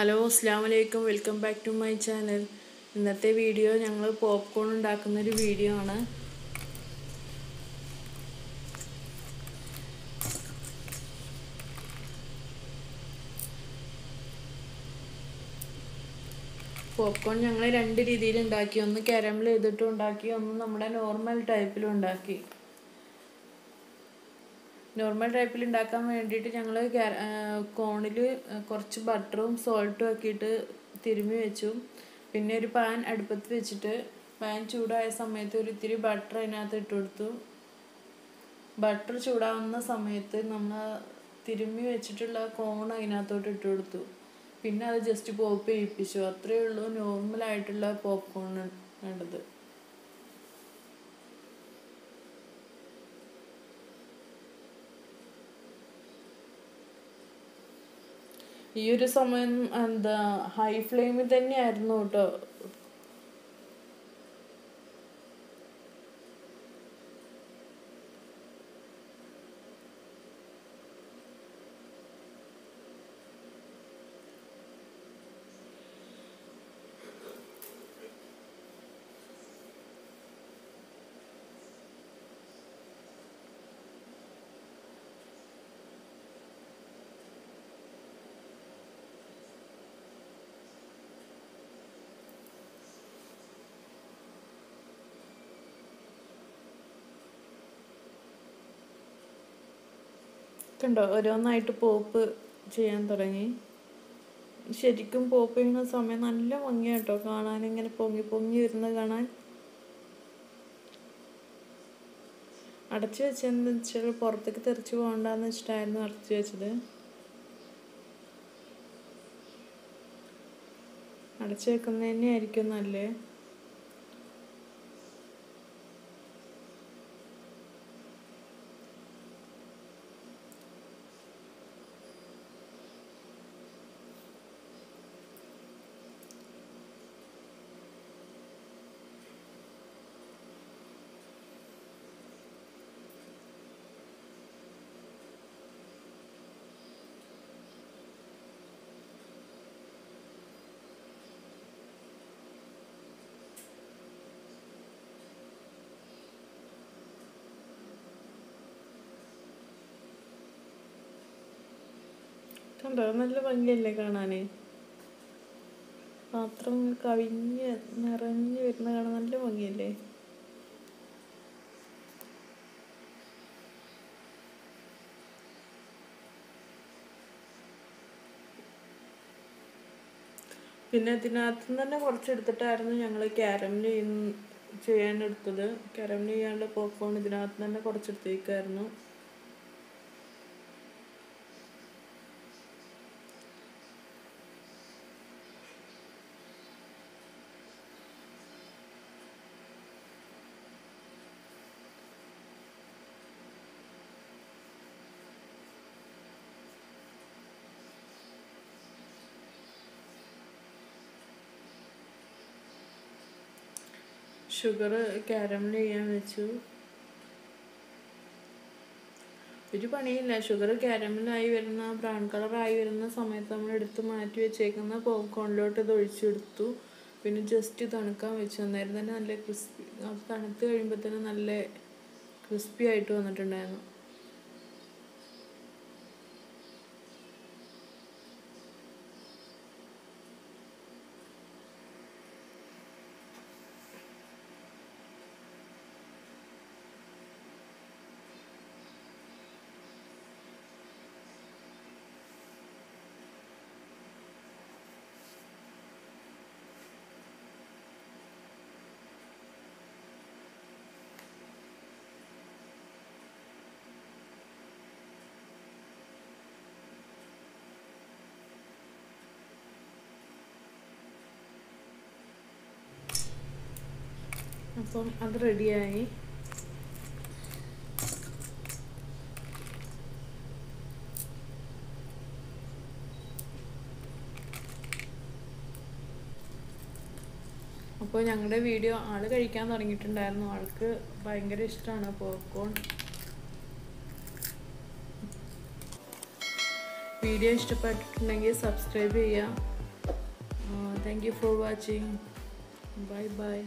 Hello അസ്സാം വലൈക്കും welcome back to my channel. ഇന്നത്തെ വീഡിയോ ഞങ്ങൾ പോപ്കോൺ ഉണ്ടാക്കുന്ന ഒരു വീഡിയോ ആണ്. പോപ്കോൺ ഞങ്ങൾ രണ്ട് രീതിയിൽ ഉണ്ടാക്കി ഒന്ന് കാരമൽ ചെയ്തിട്ടും ഉണ്ടാക്കി ഒന്ന് നമ്മുടെ നോർമൽ ടൈപ്പിലും ഉണ്ടാക്കി. നോർമൽ ടൈപ്പിൽ ഉണ്ടാക്കാൻ വേണ്ടിയിട്ട് ഞങ്ങൾ കോണിൽ കുറച്ച് ബട്ടറും സോൾട്ടും ആക്കിയിട്ട് തിരുമ്മി വെച്ചു. പിന്നെ ഒരു പാൻ അടുപ്പത്ത് വെച്ചിട്ട് പാൻ ചൂടായ സമയത്ത് ഒരു ഇത്തിരി ബട്ടർ അതിനകത്ത് ഇട്ട് കൊടുത്തു. ബട്ടർ ചൂടാവുന്ന സമയത്ത് നമ്മൾ തിരുമ്മി വെച്ചിട്ടുള്ള കോൺ അതിനകത്തോട്ട് ഇട്ട് കൊടുത്തു. പിന്നെ അത് ജസ്റ്റ് പോപ്പ് ചെയ്യിപ്പിച്ചു. അത്രയേ ഉള്ളൂ നോർമലായിട്ടുള്ള പോപ്കോൺ വേണ്ടത് ഈ ഒരു സമയം എന്താ ഹൈ ഫ്ലെയിമിൽ തന്നെയായിരുന്നു കേട്ടോ കണ്ടോ? ഓരോന്നായിട്ട് പോപ്പ് ചെയ്യാൻ തുടങ്ങി. ശരിക്കും പോപ്പ് ചെയ്യുന്ന സമയം നല്ല ഭംഗിയാട്ടോ. കാണാൻ ഇങ്ങനെ പൊങ്ങി പൊങ്ങി വരുന്നത് കാണാൻ. അടച്ചു വെച്ചെന്ന് വെച്ചാൽ പുറത്തേക്ക് തെറിച്ച് പോകണ്ടെന്ന് വെച്ചിട്ടായിരുന്നു അടച്ചു വെച്ചത്. അടച്ചു വെക്കുന്നതന്നെ ആയിരിക്കും നല്ലത്. കണ്ടോ? നല്ല ഭംഗിയല്ലേ കാണാന്? പാത്രം കവിഞ്ഞ് നിറഞ്ഞ് വരുന്ന കാണാൻ നല്ല ഭംഗിയല്ലേ? പിന്നെ ഇതിനകത്ത് തന്നെ കുറച്ചെടുത്തിട്ടായിരുന്നു ഞങ്ങൾ ക്യാരമൽ ചെയ്യാൻ എടുത്തത്. ക്യാരമൽ ചെയ്യാനുള്ള പോപ്കോൺ ഇതിനകത്ത് തന്നെ കുറച്ചെടുത്തേക്കായിരുന്നു. ഷുഗർ കാരമൽ ചെയ്യാൻ വെച്ചു. ഒരു പണിയില്ല. ഷുഗർ കാരമലായി വരുന്ന ബ്രൗൺ കളറായി വരുന്ന സമയത്ത് നമ്മൾ എടുത്ത് മാറ്റി വെച്ചേക്കുന്ന പോപ്കോണിലോട്ട് ഇത് ഒഴിച്ചെടുത്തു. പിന്നെ ജസ്റ്റ് തണുക്കാൻ വെച്ചു. അന്നേരം തന്നെ നല്ല ക്രിസ്പി തണുത്ത് കഴിയുമ്പോൾ തന്നെ നല്ല ക്രിസ്പി ആയിട്ട് വന്നിട്ടുണ്ടായിരുന്നു. അപ്പം അത് റെഡിയായി. അപ്പോൾ ഞങ്ങളുടെ വീഡിയോ ആൾ കഴിക്കാൻ തുടങ്ങിയിട്ടുണ്ടായിരുന്നു. ആൾക്ക് ഭയങ്കര ഇഷ്ടമാണ് പോപ്കോൺ വീഡിയോ ഇഷ്ടപ്പെട്ടിട്ടുണ്ടെങ്കിൽ സബ്സ്ക്രൈബ് ചെയ്യുക thank you for watching bye bye